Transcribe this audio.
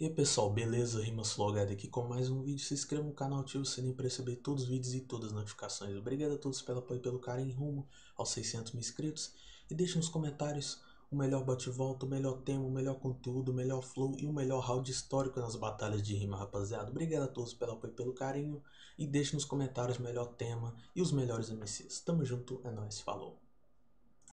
E aí pessoal, beleza? Rimas Flogado aqui com mais um vídeo. Se inscreva no canal, ative o sininho para receber todos os vídeos e todas as notificações. Obrigado a todos pelo apoio e pelo carinho rumo aos 600 mil inscritos. E deixe nos comentários o melhor bate-volta, o melhor tema, o melhor conteúdo, o melhor flow e o melhor round histórico nas batalhas de rima, rapaziada. Obrigado a todos pelo apoio e pelo carinho. E deixe nos comentários o melhor tema e os melhores MCs. Tamo junto, é nóis, falou.